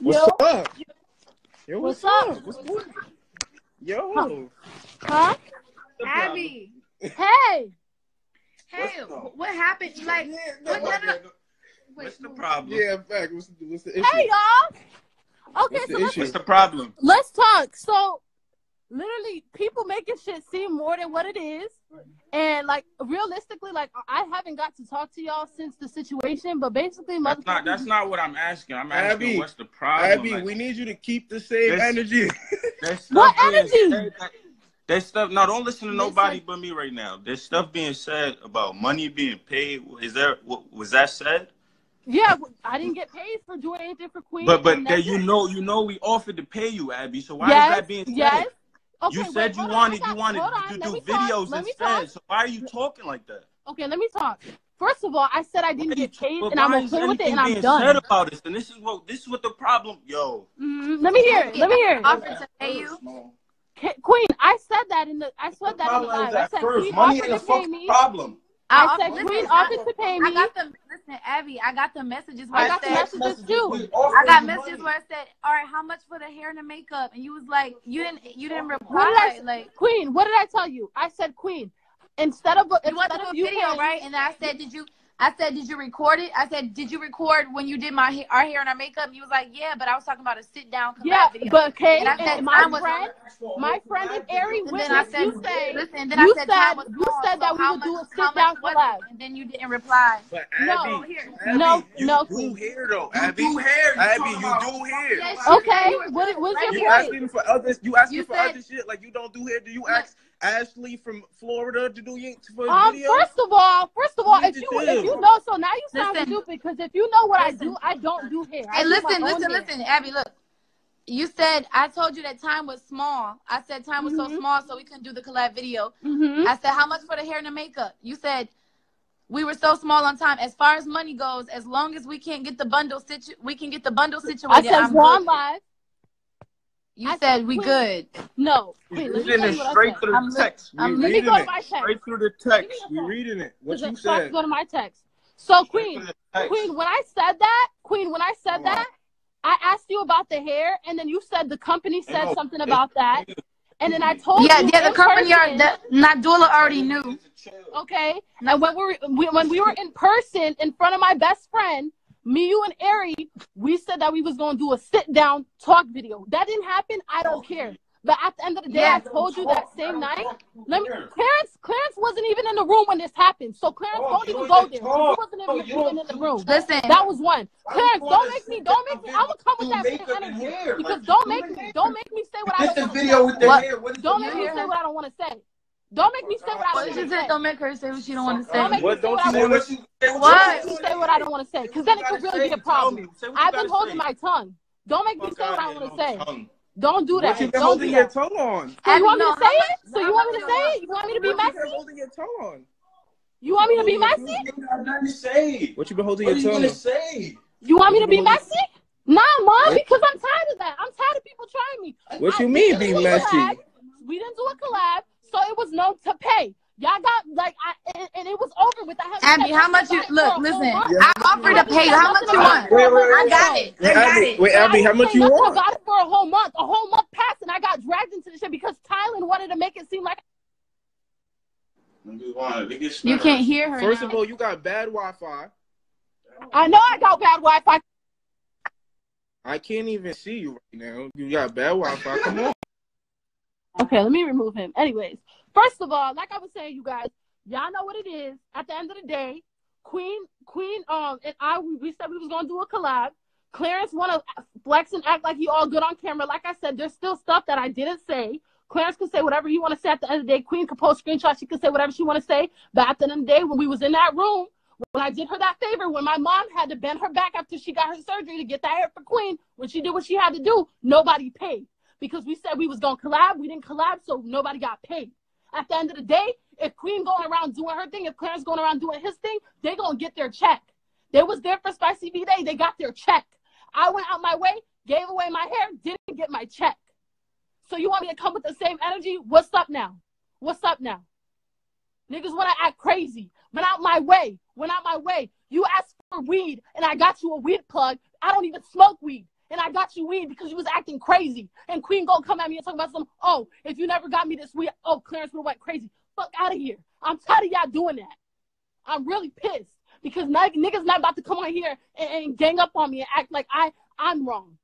What's Yo. up? Yo, what's, What's up? up? What's going Yo. Huh? Abby, Hey. hey, up? what happened? Like, Yeah, what? No, no, no. What's the problem? Yeah, in fact, what's the, what's the issue? Hey, y'all. Okay, What's the so let's, issue? What's the problem? let's talk. So, literally, people making shit seem more than what it is. And, like, realistically, like, I haven't got to talk to y'all since the situation, but basically, That's not. That's not what I'm asking. I'm asking Abby, what's the problem. Abby, Like, we need you to keep the same This- energy. there's stuff What energy? said that- There's stuff. Now, don't listen to Listen. nobody but me right now. There's stuff being said about money being paid. Is there? Was that said? Yeah, I didn't get paid for doing anything for Queen. But but and that you know you know we offered to pay you, Abby. So why yes, is that being said? yes. Okay, you wait, said you hold on, wanted I got- you wanted hold on, to do me talk, videos instead. So why are you talking like that? Okay, let me talk. First of all, I said I didn't get paid, and I'm why is okay with it, anything and I'm done. said about this, and this is what this is what the problem. Yo, Mhm, Let me hear it. Let me hear it. offered to pay you. Queen, I said that in the I said that in the live. I said Queen offered to pay me. problem. I offered- said listen, Queen I- offered to pay I me. got the listen, Abby. I got the messages where I I, got the said. messages too. I got messages where I said, "All right, how much for the hair and the makeup?" And you was like, "You didn't, you didn't What did reply." I Like, Queen, what did I tell you? I said Queen. Instead of you want to instead do of a you video, paying- right? And then I said, "Did you?" I said, "Did you record it?" I said, "Did you record when you did my hair, our hair and our makeup?" And you was like, "Yeah," but I was talking about a sit down collab Yeah, video. but okay, And I said and my time was- friend, my friend and Ari And witness, said, you say listen, then you I said, said- was you small, said so that we how would do a sit-down much collab. And then you didn't reply. But No. Abby, Here. Abby, No, you no, do Queen. hair though, You Abby. do hair. You Abby, you do hair. Yes, Okay, you what good. what's Right your You point? asking for other you asking You for said- other shit like you don't do hair. Do you ask Ashley from Florida to do your for a Um, video? first of all, first of all, You if you to if you know, so now you sound Listen. stupid because if you know what I do, I don't do hair. I Hey, do my listen, listen, hair. listen, Abby. Look, you said I told you that time was small. I said time was so Mhm. small, so we couldn't do the collab video. Mm-hmm. I said how much for the hair and the makeup. You said we were so small on time. As far as money goes, as long as we can't get the bundle situ, we can get the bundle situation. I said I'm go good. live. You I said said, we good. No, You wait, let me reading it you what I straight through the li- text. We I'm- Let me reading go to it. my text. Straight through the text. We reading it. What you I'm supposed to said? go to my text. So Straight Queen, text. Queen, when I said that, Queen, when I said Come that, I asked you about the hair, and then you said the company said something about that, and then I told Yeah, you yeah. The in company are person, the, Nadula already knew. okay. And when we were we, when we were in person in front of my best friend, me, you, and Ari, we said that we was gonna do a sit down talk video. That didn't happen. I don't care. But at the end of the day, I told you that same night. Let me, Clarence, Clarence wasn't even in the room when this happened. So Clarence, Oh, don't even go there. He wasn't Oh, even, even in the room. Listen, That was one. Clarence, don't make me, don't make me. I'm gonna come with that same energy because Like, don't make me, don't make me say what I don't want to with say. the What? hair. Don't make me say what I don't want to say. Don't make me say what I what don't want to say. don't make her say what she don't want to Don't say. make What don't Say you want what to say. What? Don't make me say what I don't want to say because then it could really be a problem. me. Say what you I've been holding say. my tongue. Don't make me Fuck say what I want to say. tongue. Don't do that. What you been Don't holding do your that. tongue on? So you want me to say it? So you want me to say it? You want me to What be you been messy? holding your tongue on? You want me to be messy? You ain't got to say. What you been holding your you tongue on? You want me to be messy? Nah, mom, because I'm tired of that. I'm tired of people trying me. What I- you mean be messy? We didn't do a collab, so it was no to pay. Y'all got like, I, and, and it was over with. I haven't Abby, how much you about it for look? Listen. Yeah. I offered to pay you. How much you want? Wait, wait, wait, I wait. got it. Wait, I got Abby, it. wait, Abby, how much you want? I got it for a whole month. A whole month passed, and I got dragged into the shit because Tylen wanted to make it seem like Niggas wanna- niggas You can't hear her. First now. of all, you got bad Wi-Fi. I know I got bad Wi-Fi. I can't even see you right now. You got bad Wi-Fi. Come on. Okay, let me remove him. Anyways, first of all, like I was saying, you guys, y'all know what it is. At the end of the day, Queen, Queen, um, and I, we, said we was gonna do a collab. Clarence wanna flex and act like he all good on camera. Like I said, there's still stuff that I didn't say. Clarence could say whatever he want to say at the end of the day. Queen could post screenshots. She could say whatever she want to say. But at the end of the day, when we was in that room, when I did her that favor, when my mom had to bend her back after she got her surgery to get that hair for Queen, when she did what she had to do, nobody paid because we said we was gonna collab. We didn't collab, so nobody got paid. At the end of the day, if Queen going around doing her thing, if Clarence going around doing his thing, they gonna get their check. They was there for Spicy V Day. They got their check. I went out my way, gave away my hair, didn't get my check. So you want me to come with the same energy? What's up now? What's up now? Niggas want to act crazy. Went out my way. Went out my way. You asked for weed, and I got you a weed plug. I don't even smoke weed. And I got you weed because you was acting crazy. And Queen gonna come at me and talk about some, oh, if you never got me this weed, oh, Clarence would have went crazy. Fuck out of here. I'm tired of y'all doing that. I'm really pissed because niggas not about to come on here and, and gang up on me and act like I I'm wrong.